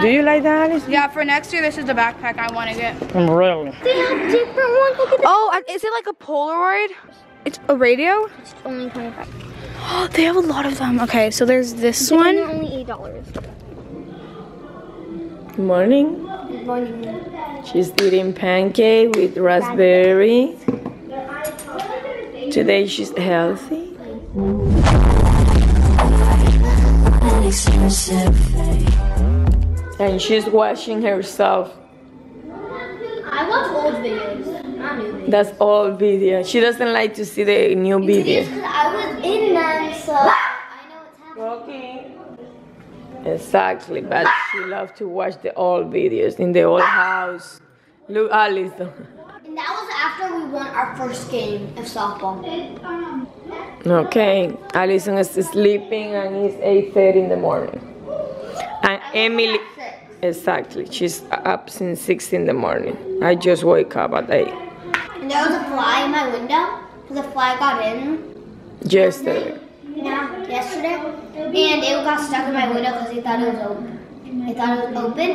Do you like that, Alice? Yeah, for next year, this is the backpack I want to get. Really? They have different ones. Look at Oh, is it like a Polaroid? It's a radio? It's only 25. they have a lot of them. Okay, so there's this They're one. only $8. Good morning. Good morning. She's eating pancake with raspberry. Today she's healthy. And she's washing herself. I watch old videos, not new videos. That's all video. She doesn't like to see the new video. because I was in them, so I know what's happening. Exactly, but she loves to watch the old videos in the old house. Look, Alice. And that was after we won our first game of softball. Okay, Alisson is sleeping and it's 8.30 in the morning. And Emily, exactly, she's up since 6 in the morning. I just wake up at 8 And there was a fly in my window. Because a fly got in yesterday. now, yesterday. And it got stuck in my window because he thought it was open. He thought it was open.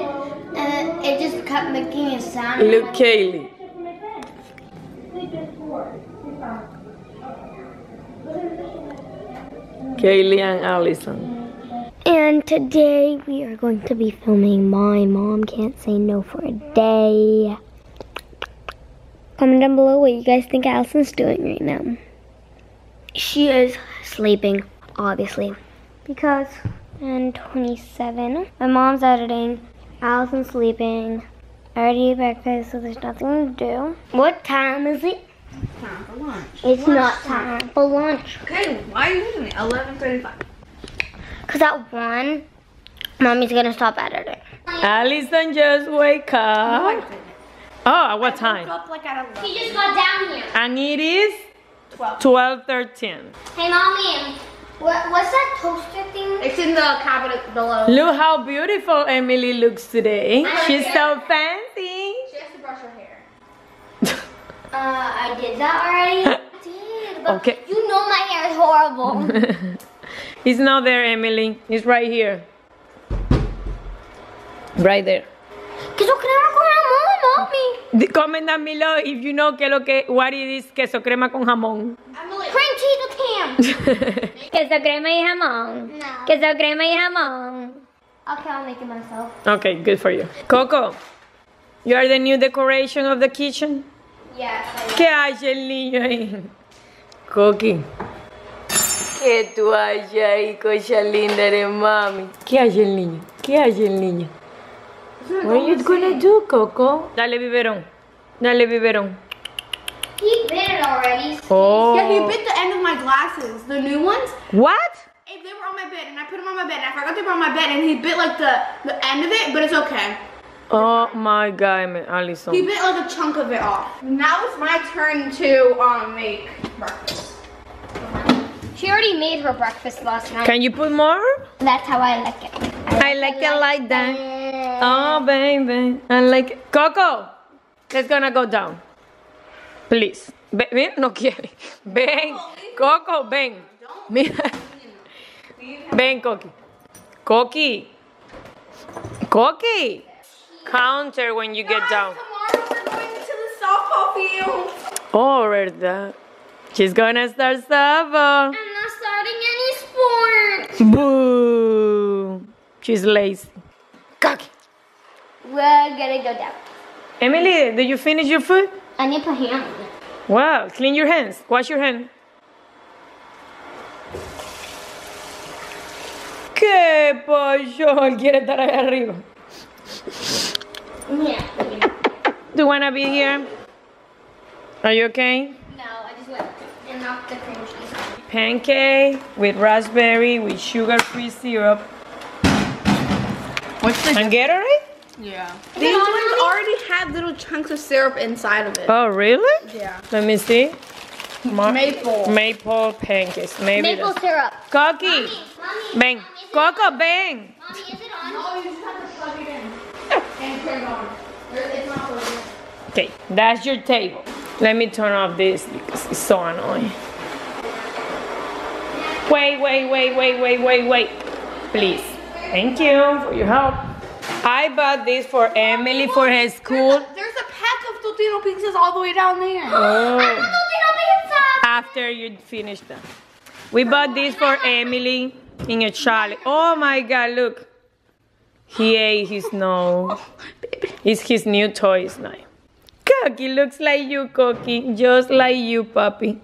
And it just kept making a sound. Look, Kaylee. Kaylee and Alisson. And today we are going to be filming My Mom Can't Say No for a Day. Comment down below what you guys think Alisson's doing right now. She is sleeping, obviously. Because, I'm 27, my mom's editing, Alisson's sleeping. I already ate breakfast, so there's nothing to do. What time is it? Time for lunch. It's not time for lunch. Okay, why are you using it? 11.35. Because at 1, mommy's gonna stop editing. Alisson just wake up. Oh, at what time? Up like at 11. He just got down here. And it is 12. 12.13. Hey, mommy, what, what's that toaster thing? It's in the cabinet below. Look how beautiful Emily looks today. She's so fancy. She has to brush her hair. Uh, I did that already. I did, but Okay. you know my hair is horrible. It's not there, Emily. It's right here. Right there. ¿Qué eso crema con jamón, mommy? Comment down below if you know que lo que, what it is queso crema con jamón. Emily. Cream cheese with ham. Queso crema y jamón. No. Queso crema y jamón. Okay, I'll make it myself. okay, good for you. Coco, you are the new decoration of the kitchen. Yes, ¿Qué hace el niño ahí? Coqui. ¿Qué tú haces ahí, cosa linda de mami? ¿Qué hace el niño? ¿Qué hace el niño? What are you gonna do, Coco? Dale biberón. Dale biberón. He bit it already. Oh. Yeah, he bit the end of my glasses, the new ones. What? If they were on my bed and I put them on my bed and I forgot they were on my bed and he bit like the, the end of it, but it's okay. Oh my God, man, He Alisson. He bit like a chunk of it off. Now it's my turn to um make breakfast. She already made her breakfast last night. Can you put more? That's how I like it. I like it like that. Oh, baby. I like it. Coco, let's gonna go down. Please. Ven, ven, no quiere. Ven. Coco, ven. Mira. Ven, Coqui. Coqui. Coqui. Counter when you get down. Tomorrow we're going to the softball field. Oh, verdad. She's gonna start softball. She's lazy. Coqui. We're gonna go down. Emily, did you finish your food? I need to put ham. Wow, clean your hands. Wash your hand. ¿Qué pasó? Él quiere estar ahí arriba. Yeah. Do you wanna be here? Are you okay? No, I just went and knocked the cream cheese. Pancake with raspberry with sugar-free syrup What's the and Gatorade? Yeah. These ones already had little chunks of syrup inside of it. Oh, really? Yeah. Let me see. Ma- Maple. Maple pancakes. Maybe Maple that's- syrup. Coqui, Mommy, ven. mommy, is it Coco, on? ven. Mommy, is it on? No, you just have to plug it in and turn it on. It's not plugged in. Okay, that's your table. Let me turn off this because it's so annoying. Wait, wait, wait, wait, wait, wait, wait. Please. Thank you for your help. I bought this for Emily for her school. There's a pack of Totino pizzas all the way down there. Oh. After you finish them. We bought this for Emily in a Charlie. Oh my god, look. He ate his nose. It's his new toys now. Cookie looks like you, Cookie. Just like you, puppy.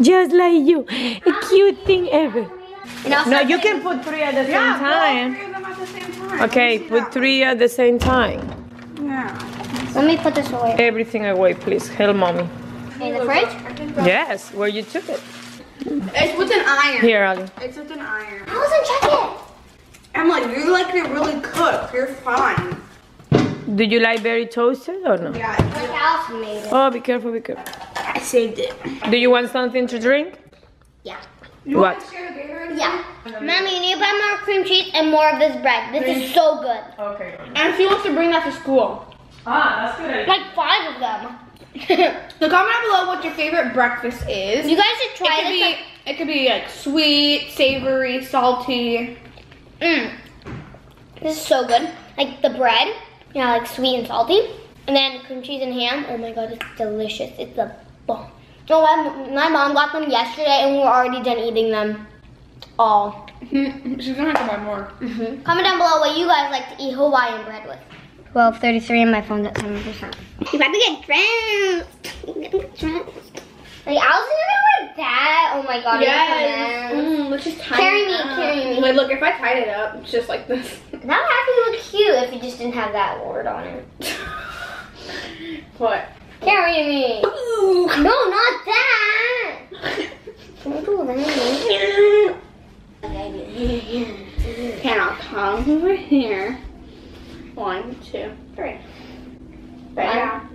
Just like you. A cute thing ever. No, you can put three at the same Yeah, put time. three of them at the same time. Okay, put three at the same time. Yeah. Let me put this away. Everything away, please. Help mommy. In the fridge? Yes, where you took it. It's with an iron. Here, Ali. It's with an iron. I wasn't check I'm like, you like it really cooked. You're fine. Do you like very toasted or no? Yeah. it. Like Alisson made it. Oh, be careful, be careful. I saved it. Do you want something to drink? Yeah. You What? want to share the Gatorade? Yeah. Mommy, you need to buy more cream cheese and more of this bread. This is so good. Okay. And she wants to bring that to school. Ah, that's good. Like five of them. So comment down below what your favorite breakfast is. you guys should it try could this. be it could be like sweet, savory, salty. Mm. This is so good. Like the bread, yeah, like sweet and salty. And then cream cheese and ham. Oh my god, it's delicious. It's a bomb. No, my, my mom got them yesterday and we're already done eating them all. She's gonna have to buy more. Comment down below what you guys like to eat Hawaiian bread with. 1233 and my phone's at 7%. You about to get drenched. You gotta get drenched. Like, Alisson, you're gonna wear that? Oh my god. Yes. you're gonna- Mm, let's just tie Carry me, up. carry me. Wait, look, if I tied it up, it's just like this. That would actually look cute if you just didn't have that word on it. what? Carry me. No, not that. Don't do that. Okay, now come over here. One, two, three. Right now.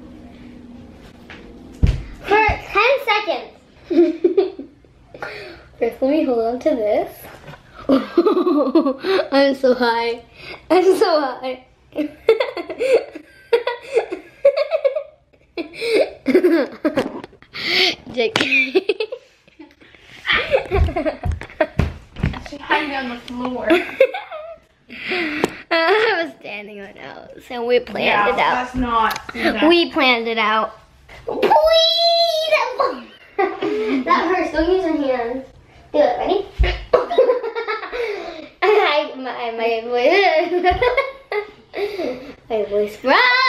For 10 seconds. First, let me hold on to this. I'm so high. I'm so high. Jake. She's hiding on the floor. I was standing on out, so we planned it out. That's not. that. We planned it out. Please! that hurts. Don't use your hands. Do it. Ready? I, my, my voice. my voice. Right.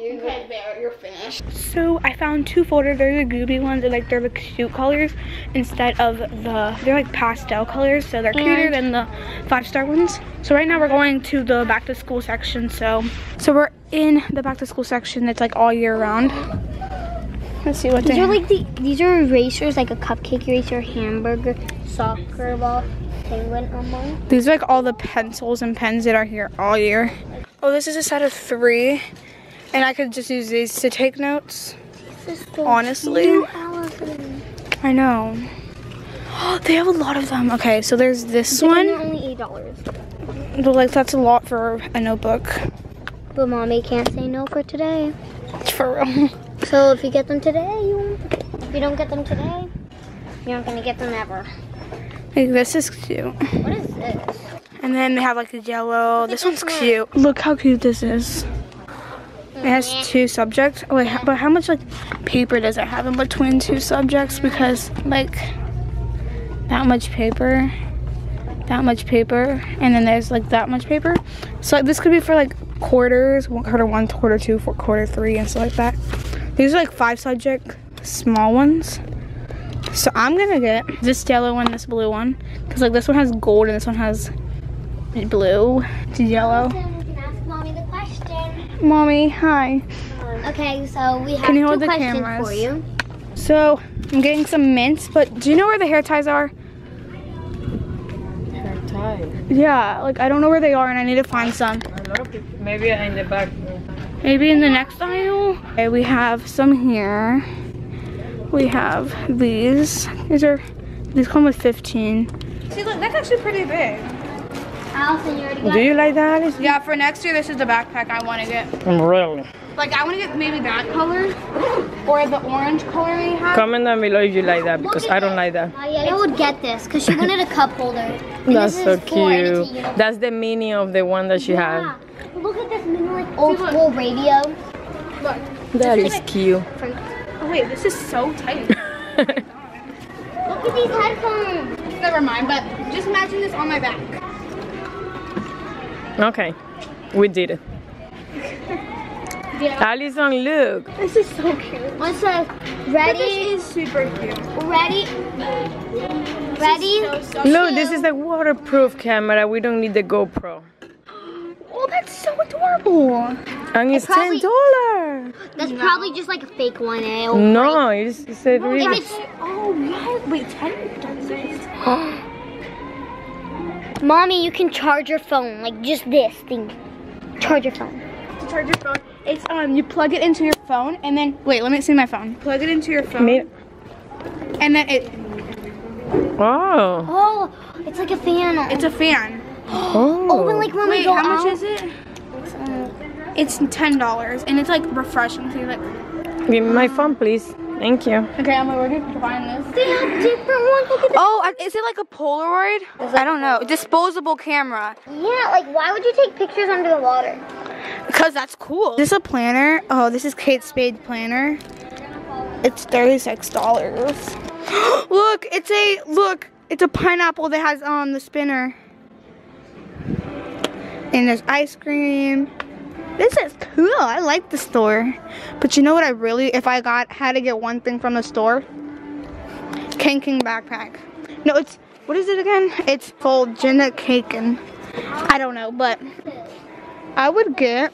Okay, there, you're finished. So I found two folders. They're the Yoobi ones, and like they're the cute colors instead of the they're like pastel colors, so they're cuter And- than the five star ones. So right now we're going to the back to school section. So so we're in the back to school section. It's like all year round. Let's see what These they are have. like the these are erasers, like a cupcake eraser, hamburger, soccer ball, penguin on one. These are like all the pencils and pens that are here all year. Oh, this is a set of three, and I could just use these to take notes. This is so Honestly. I know. Oh, they have a lot of them. Okay, so there's this But one. only eight dollars. But like that's a lot for a notebook. But mommy can't say no for today. For real. So if you get them today, you won't. If you don't get them today, you're not gonna get them ever. Like this is cute. What is this? And then they have like the yellow. This one's cute. Look how cute this is. It has two subjects. Wait, but how much like paper does it have in between two subjects? Because like that much paper, that much paper, and then there's like that much paper. So like, this could be for like quarters, quarter one, quarter two, for quarter three, and stuff like that. These are like five subject small ones. So I'm gonna get this yellow one, this blue one, because like this one has gold and this one has blue to yellow. Then we can ask mommy the question. Mommy, hi. Okay, so we have Can you two hold the questions cameras? for you. So I'm getting some mints, but do you know where the hair ties are? Hair tie. Yeah, like I don't know where they are and I need to find some. A lot of people. Maybe in the back. Maybe in the next aisle. Okay, we have some here. We have these. These are these come with 15. See, look, that's actually pretty big. Alisson, you already got Do you like that? Alice? Yeah, for next year, this is the backpack I want to get. Really? Like, I want to get maybe that color or the orange color they have. Comment down below if you like that because I don't like that. I would get this because she wanted a cup holder. That's so is four and it's a cute. That's the mini of the one that she Yeah. had. look at this mini like old school radio. That is cute. Oh wait, this is so tight. Look at these headphones. Never mind, but just imagine this on my back. Okay, we did it. Yeah. Alisson, look. This is so cute. What's this? Ready? This is super cute. Ready? Ready? So, so Look, this is a waterproof camera. We don't need the GoPro. Oh, that's so adorable. And it's probably- ten dollar. That's probably just like a fake one. Eh? No, it's, it's a break. really. If it's Oh, yeah. Wait, 10 dollars? Mommy, you can charge your phone like just this thing. Charge your phone. To charge your phone. It's um, you plug it into your phone and then wait, let me see my phone. Plug it into your phone Mira- and then it Oh. Oh, it's like a fan. it's a fan. Oh. oh, and like when we Wait, go how much is it? It's ten dollars and it's like refreshing. So you like Give me my phone, please. Thank you. okay, I'm ready to find this. they have different ones. Look at Oh, is it like a Polaroid? I don't know. Disposable camera. Yeah, like why would you take pictures under the water? Cause that's cool. This is a planner. Oh, this is Kate Spade planner. It's thirty-six dollars. look, it's a look. It's a pineapple that has um the spinner. And there's ice cream. This is cool. I like the store. But you know what I really if I got had to get one thing from the store? King King backpack. No, it's what is it again? It's called Jenna Cake and I don't know, but I would get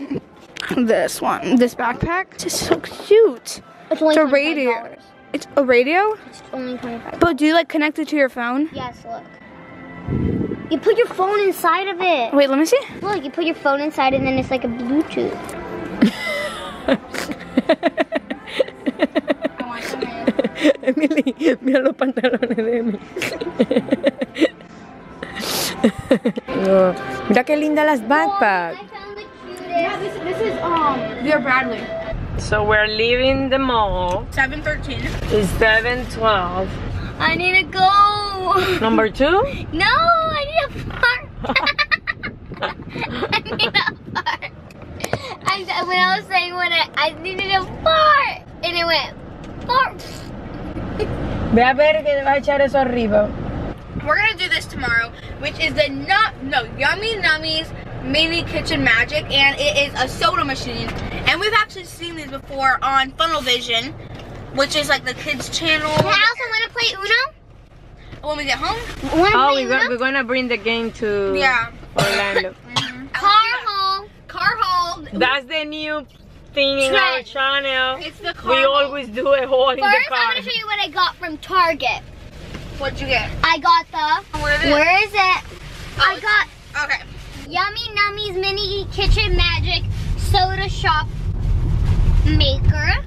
this one, this backpack. Is so cute. It's only It's a radio. It's a radio? It's only twenty-five. But do you like connect it to your phone? Yes, look. You put your phone inside of it. Wait, let me see. Look, you put your phone inside and then it's like a Bluetooth. Emily, mira los pantalones de Emily. No. Mira qué linda las backpacks. found the cutest. Yeah, this, this is um Vera Bradley. So we're leaving the mall. 713. It's 712. I need to go. Number two? No, I need a fart. I need a fart. I, when I was saying when I, I needed a fart, and it went fart. Ve a ver que va a echar eso arriba. We're gonna do this tomorrow, which is the nut no Yummy Nummies Mini Kitchen Magic, and it is a soda machine. And we've actually seen these before on Funnel Vision, which is like the kids channel. I also want to play Uno. When we get home. Want to Oh, we're, go- we're gonna bring the game to Yeah. Orlando. Mm-hmm. Car hole. Car haul. That's the new thing in our channel. It's the car We haul. always do a hole in the car. First. I'm going to show you what I got from Target. What'd you get? I got the, What is it? where is it? Oh, I got Okay. Yummy Nummies Mini Kitchen Magic Soda Shop Maker.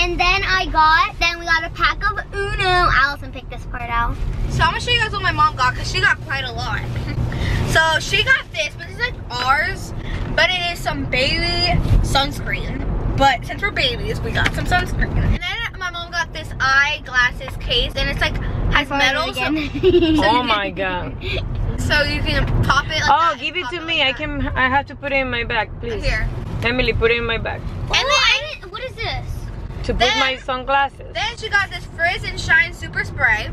And then I got, then we got a pack of Uno. Alisson picked this part out. So I'm gonna show you guys what my mom got because she got quite a lot. so she got this, but it's like ours, but it is some baby sunscreen. But since we're babies, we got some sunscreen. And then my mom got this eyeglasses case, and it's like has metal, so, again. Oh my god. so you can pop it. Like Oh, that, give it pop to like me. I can. I have to put it in my bag, please. Here. Emily, put it in my bag oh, I didn't, what is this? To put my sunglasses. Then she got this Frizz and Shine Super Spray.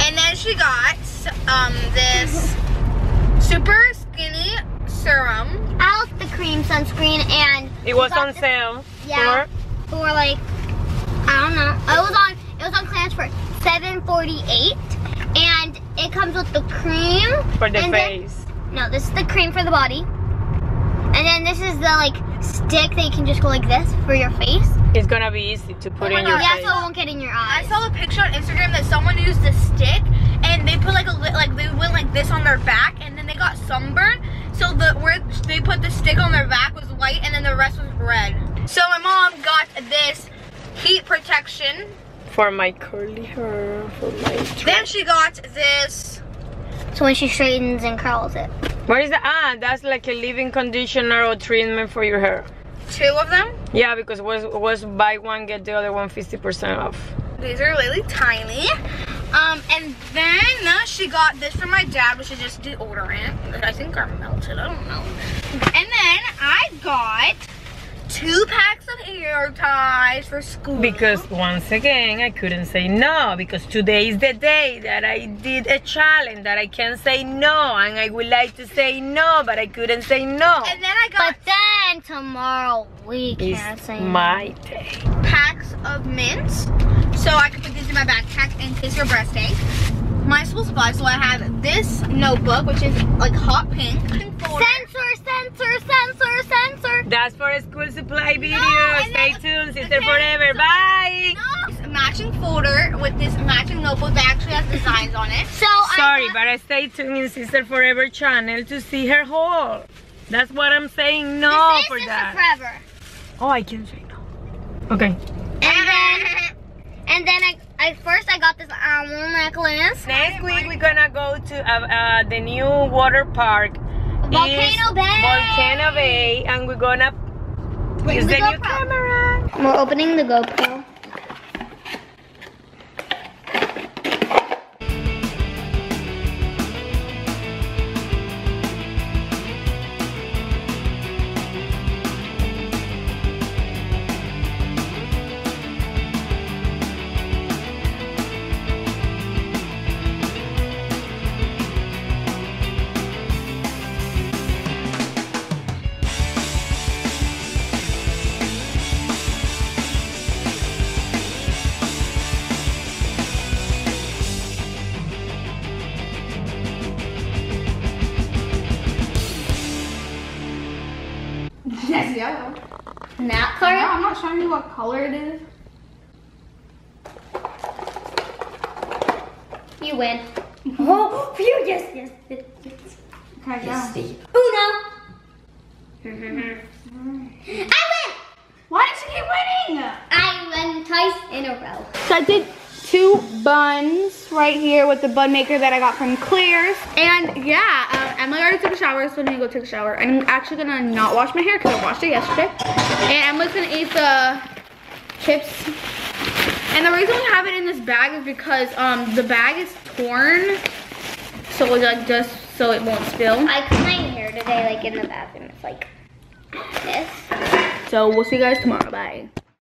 And then she got um this super skinny serum. Alice the cream sunscreen and It was on this- sale. Yeah. For for like I don't know. It was on it was on clearance for 748 and it comes with the cream for the and then- face. no, this is the cream for the body. And then this is the like stick that you can just go like this for your face. It's gonna be easy to put Oh my in your God, yeah, face. so it won't get in your eyes. I saw a picture on Instagram that someone used the stick and they put like a li- like they went like this on their back and then they got sunburn. So the where they put the stick on their back was white and then the rest was red. So my mom got this heat protection. For my curly hair, for my. Then she got this. So when she straightens and curls it. What is that? Ah, that's like a leave-in conditioner or treatment for your hair. Two of them. Yeah, because was was buy one get the other one 50% off. These are really tiny. Um, and then uh, she got this from my dad, which is just deodorant. that I think are melted. I don't know. And then I got two packs of hair ties for school. Because once again, I couldn't say no because today is the day that I did a challenge that I can say no and I would like to say no, but I couldn't say no. And then I got But then tomorrow we can't It's say my day. packs of mints. So I can put these in my backpack in case your breast ache. My school supplies. So I have this notebook, which is like hot pink. Folder. That's for a school supply video. and Stay then- tuned, Sister okay, Forever. so- Bye. No, it's matching folder with this matching notebook that actually has designs on it. So Sorry, I but I stay tuned in Sister Forever channel to see her haul. That's what I'm saying no got, this for is that. forever. Oh, I can say no. Okay. And then, and then I, I first I got this owl necklace. Next week we're gonna go to uh, uh, the new water park. Volcano Bay. Volcano Bay, and we're gonna use the the, new camera. We're opening the GoPro. Nap No. I'm not showing you what color it is. You win. Oh, phew, yes, yes, yes, yes. Okay, yeah. Uno. I win. Why did you keep winning? I win twice in a row. So I did two buns right here with the bun maker that I got from Claire's. And yeah, uh, Emily already took a shower, so I'm gonna go take a shower. I'm actually gonna not wash my hair because I washed it yesterday. And Emily's gonna eat the chips. And the reason we have it in this bag is because um the bag is torn. So it's like just so it won't spill. I cut my hair today, like in the bathroom. It's like this. So we'll see you guys tomorrow. Bye.